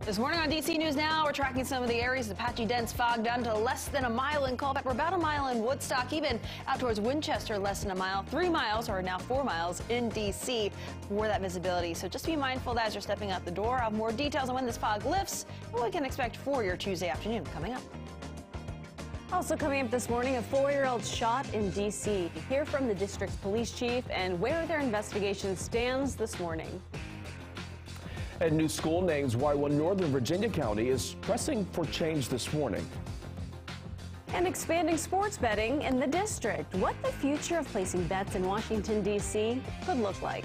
This morning on DC News Now, we're tracking some of the areas of patchy dense fog down to less than a mile in Culpeper, about a mile in Woodstock, even out towards Winchester, less than a mile, three miles or now four miles in DC for that visibility. So just be mindful that as you're stepping out the door. I'll have more details on when this fog lifts and what we can expect for your Tuesday afternoon coming up. Also coming up this morning, a four-year-old shot in D.C. Hear from the district's police chief and where their investigation stands this morning. And new school names why one Northern Virginia county is pressing for change this morning. And expanding sports betting in the district. What the future of placing bets in Washington, D.C. could look like.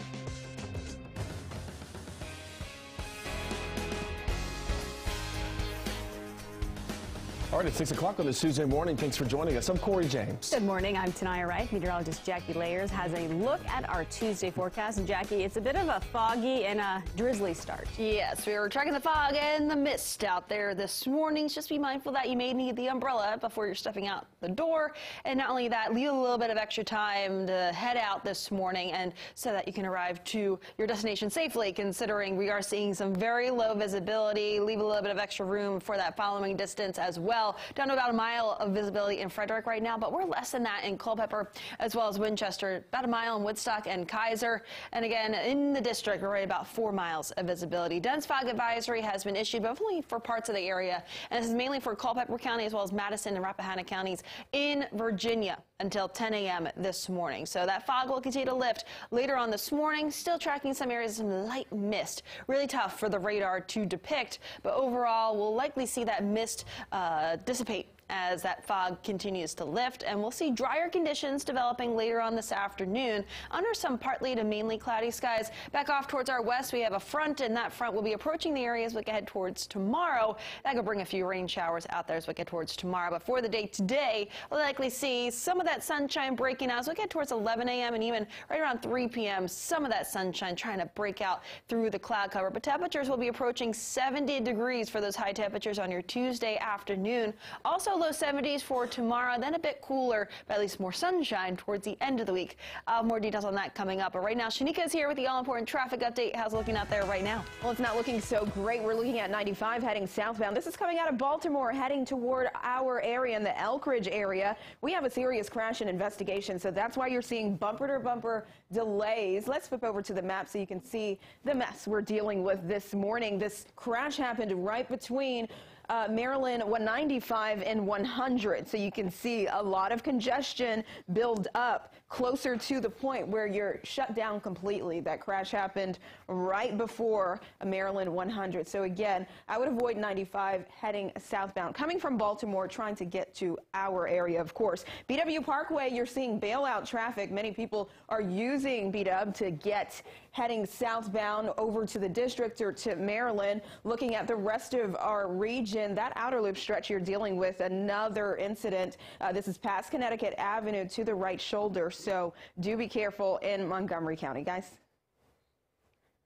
All right, it's 6 o'clock on this Tuesday morning. Thanks for joining us. I'm Corey James. Good morning. I'm Tanaya Wright. Meteorologist Jackie Layers has a look at our Tuesday forecast. And Jackie, it's a bit of a foggy and a drizzly start. Yes, we were tracking the fog and the mist out there this morning. Just be mindful that you may need the umbrella before you're stepping out the door. And not only that, leave a little bit of extra time to head out this morning and so that you can arrive to your destination safely, considering we are seeing some very low visibility. Leave a little bit of extra room for that following distance as well well. Down to about a mile of visibility in Frederick right now, but we're less than that in Culpeper as well as Winchester. About a mile in Woodstock and Keyser. And again, in the district, we're right about four miles of visibility. Dense fog advisory has been issued, but only for parts of the area. And this is mainly for Culpeper County as well as Madison and Rappahannock counties in Virginia until 10 a.m. this morning. So that fog will continue to lift later on this morning. Still tracking some areas of light mist. Really tough for the radar to depict, but overall, we'll likely see that mist uh, dissipate as that fog continues to lift and we'll see drier conditions developing later on this afternoon under some partly to mainly cloudy skies. Back off towards our west, we have a front and that front will be approaching the areas we head towards tomorrow. That could bring a few rain showers out there as we get towards tomorrow. But for the day today, we'll likely see some of that sunshine breaking out as we get towards 11 a.m. and even right around 3 p.m. Some of that sunshine trying to break out through the cloud cover. But temperatures will be approaching 70 degrees for those high temperatures on your Tuesday afternoon. Also low 70s for tomorrow, then a bit cooler, but at least more sunshine towards the end of the week. Uh, more details on that coming up. But right now, Shanika is here with the all-important traffic update. How's it looking out there right now? Well, it's not looking so great. We're looking at 95 heading southbound. This is coming out of Baltimore, heading toward our area in the Elkridge area. We have a serious crash and investigation, so that's why you're seeing bumper-to-bumper delays. Let's flip over to the map so you can see the mess we're dealing with this morning. This crash happened right between uh, Maryland 195 and 100. So you can see a lot of congestion build up closer to the point where you're shut down completely. That crash happened right before Maryland 100. So again, I would avoid 95 heading southbound. Coming from Baltimore, trying to get to our area, of course. BW Parkway, you're seeing bailout traffic. Many people are using BW to get heading southbound over to the district or to Maryland. Looking at the rest of our region, that outer loop stretch you're dealing with another incident. Uh, this is past Connecticut Avenue to the right shoulder. So do be careful in Montgomery County, guys.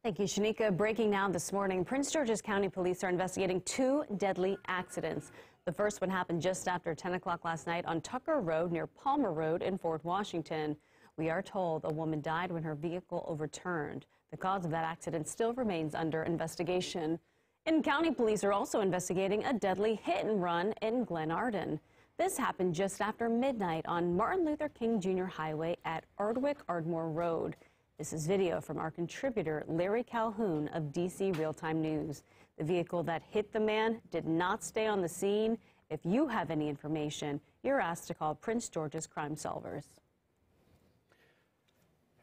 Thank you, Shanika. Breaking down this morning, Prince George's County Police are investigating two deadly accidents. The first one happened just after 10 o'clock last night on Tucker Road near Palmer Road in Fort Washington. We are told a woman died when her vehicle overturned. The cause of that accident still remains under investigation. And county police are also investigating a deadly hit and run in Glenarden. This happened just after midnight on Martin Luther King Jr. Highway at Ardwick Ardmore Road. This is video from our contributor Larry Calhoun of DC Real Time News. The vehicle that hit the man did not stay on the scene. If you have any information, you're asked to call Prince George's Crime Solvers.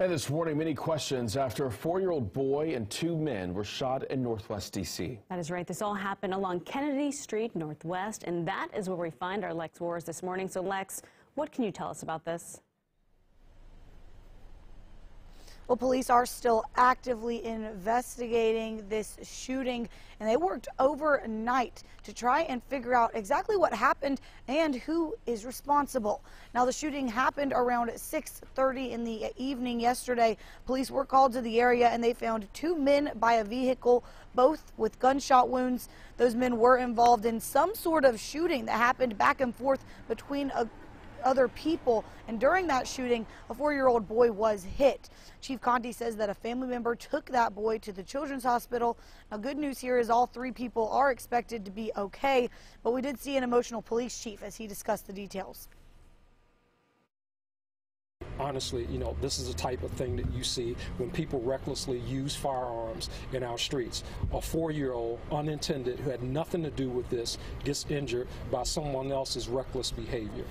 And this morning, many questions after a four-year-old boy and two men were shot in Northwest D.C. That is right. This all happened along Kennedy Street Northwest, and that is where we find our Lex Juarez this morning. So, Lex, what can you tell us about this? Well, police are still actively investigating this shooting, and they worked overnight to try and figure out exactly what happened and who is responsible. Now, the shooting happened around 6:30 in the evening yesterday. Police were called to the area, and they found two men by a vehicle, both with gunshot wounds. Those men were involved in some sort of shooting that happened back and forth between a other people. And during that shooting, a four year old boy was hit. Chief Contee says that a family member took that boy to the children's hospital. Now, good news here is all three people are expected to be okay, but we did see an emotional police chief as he discussed the details honestly, you know, this is the type of thing that you see when people recklessly use firearms in our streets. A four year old, unintended, who had nothing to do with this, gets injured by someone else's reckless behavior.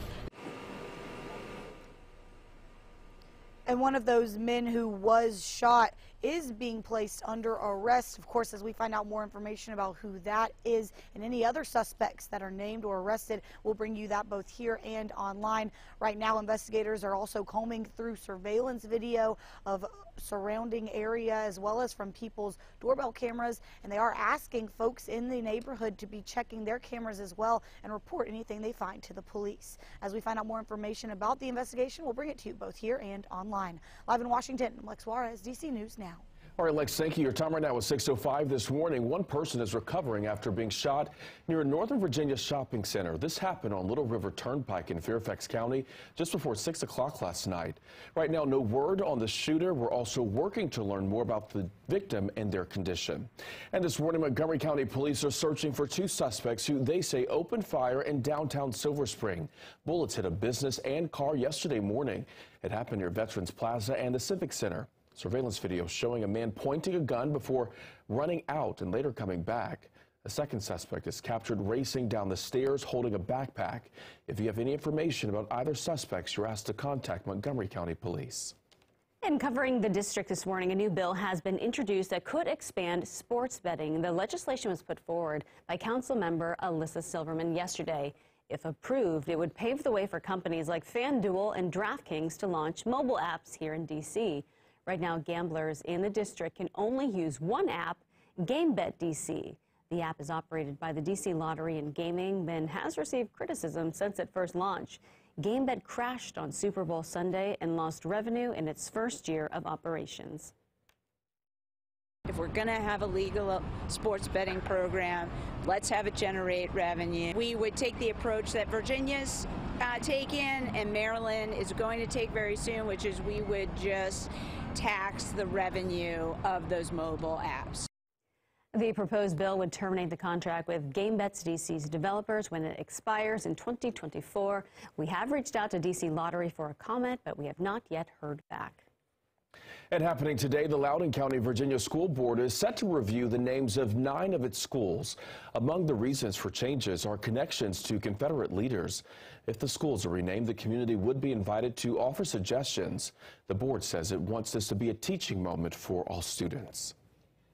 And one of those men who was shot is being placed under arrest. Of course, as we find out more information about who that is and any other suspects that are named or arrested, we'll bring you that both here and online. Right now, investigators are also combing through surveillance video of surrounding area as well as from people's doorbell cameras and they are asking folks in the neighborhood to be checking their cameras as well and report anything they find to the police. As we find out more information about the investigation, we'll bring it to you both here and online. Live in Washington, Lex Juarez, DC News Now. All right, Lex, thank you. Your time right now is 6.05 this morning. One person is recovering after being shot near a Northern Virginia shopping center. This happened on Little River Turnpike in Fairfax County just before 6 o'clock last night. Right now, no word on the shooter. We're also working to learn more about the victim and their condition. And this morning, Montgomery County police are searching for two suspects who they say opened fire in downtown Silver Spring. Bullets hit a business and car yesterday morning. It happened near Veterans Plaza and the Civic Center. Surveillance video showing a man pointing a gun before running out and later coming back. A second suspect is captured racing down the stairs holding a backpack. If you have any information about either suspects, you're asked to contact Montgomery County Police. And covering the district this morning, a new bill has been introduced that could expand sports betting. The legislation was put forward by Council member Elissa Silverman yesterday. If approved, it would pave the way for companies like FanDuel and DraftKings to launch mobile apps here in D.C. Right now, gamblers in the district can only use one app, GambetDC. The app is operated by the DC Lottery and Gaming, and has received criticism since it first launched. GameBet crashed on Super Bowl Sunday and lost revenue in its first year of operations. If we're going to have a legal sports betting program, let's have it generate revenue. We would take the approach that Virginia's uh, taken and Maryland is going to take very soon, which is we would just tax the revenue of those mobile apps. The proposed bill would terminate the contract with GameBets DC's developers when it expires in 2024. We have reached out to DC Lottery for a comment, but we have not yet heard back. And happening today, the Loudoun County, Virginia School Board is set to review the names of nine of its schools. Among the reasons for changes are connections to Confederate leaders. If the schools are renamed, the community would be invited to offer suggestions. The board says it wants this to be a teaching moment for all students.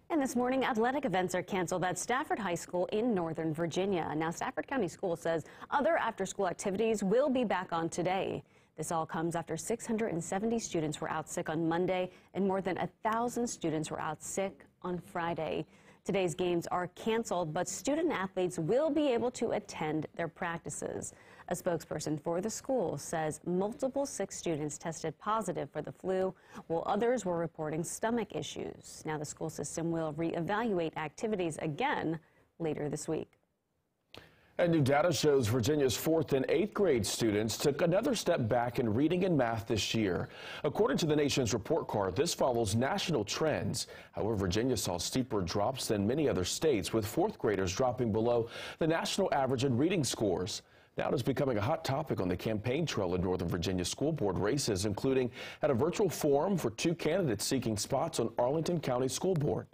And this morning, athletic events are canceled at Stafford High School in Northern Virginia. Now, Stafford County School says other after school activities will be back on today. This all comes after 670 students were out sick on Monday and more than 1,000 students were out sick on Friday. Today's games are canceled, but student athletes will be able to attend their practices. A spokesperson for the school says multiple sick students tested positive for the flu, while others were reporting stomach issues. Now, the school system will reevaluate activities again later this week. And new data shows Virginia's fourth and eighth grade students took another step back in reading and math this year. According to the nation's report card, this follows national trends. However, Virginia saw steeper drops than many other states, with fourth graders dropping below the national average in reading scores. Now it is becoming a hot topic on the campaign trail in Northern Virginia school board races, including at a virtual forum for two candidates seeking spots on Arlington County School Board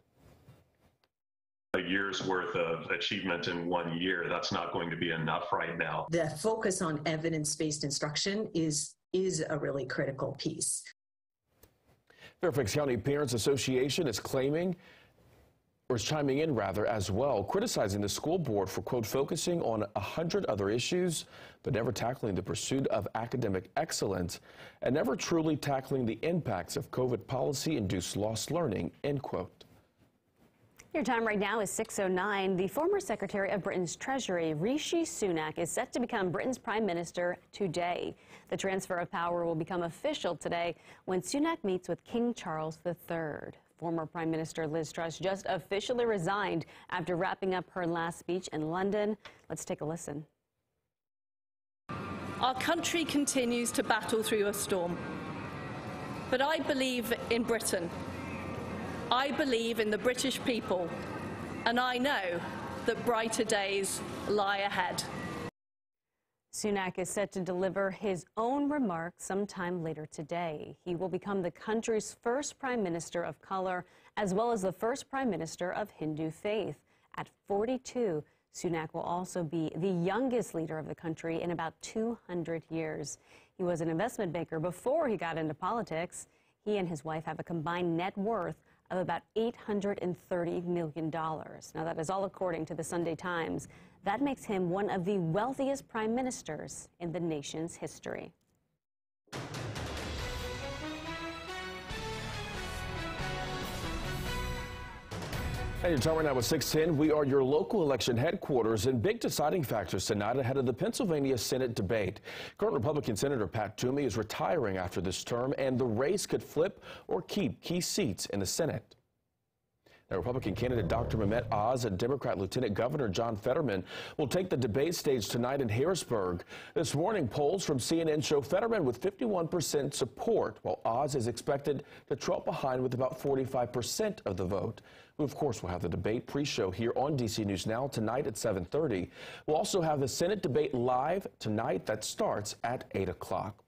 a year's worth of achievement in one year. That's not going to be enough right now. The focus on evidence-based instruction is is a really critical piece. Fairfax County Parents Association is claiming or is chiming in rather as well, criticizing the school board for, quote, focusing on a hundred other issues, but never tackling the pursuit of academic excellence and never truly tackling the impacts of COVID policy induced lost learning, end quote. Your time right now is 6.09. The former Secretary of Britain's Treasury, Rishi Sunak, is set to become Britain's Prime Minister today. The transfer of power will become official today when Sunak meets with King Charles III. Former Prime Minister Liz Truss just officially resigned after wrapping up her last speech in London. Let's take a listen. Our country continues to battle through a storm. But I believe in Britain. I believe in the British people. And I know that brighter days lie ahead. Sunak is set to deliver his own remarks sometime later today. He will become the country's first prime minister of color, as well as the first prime minister of Hindu faith. At 42, Sunak will also be the youngest leader of the country in about 200 years. He was an investment banker before he got into politics. He and his wife have a combined net worth of about $830 million. Now, that is all according to the Sunday Times. That makes him one of the wealthiest prime ministers in the nation's history. And your time right now with 610. We are your local election headquarters and big deciding factors tonight ahead of the Pennsylvania Senate debate. Current Republican Senator Pat Toomey is retiring after this term, and the race could flip or keep key seats in the Senate. Now, Republican candidate Dr. Mehmet Oz and Democrat Lieutenant Governor John Fetterman will take the debate stage tonight in Harrisburg. This morning, polls from CNN show Fetterman with 51% support, while Oz is expected to trail behind with about 45% of the vote. We, of course, will have the debate pre-show here on DC News Now tonight at 7.30. We'll also have the Senate debate live tonight that starts at 8 o'clock.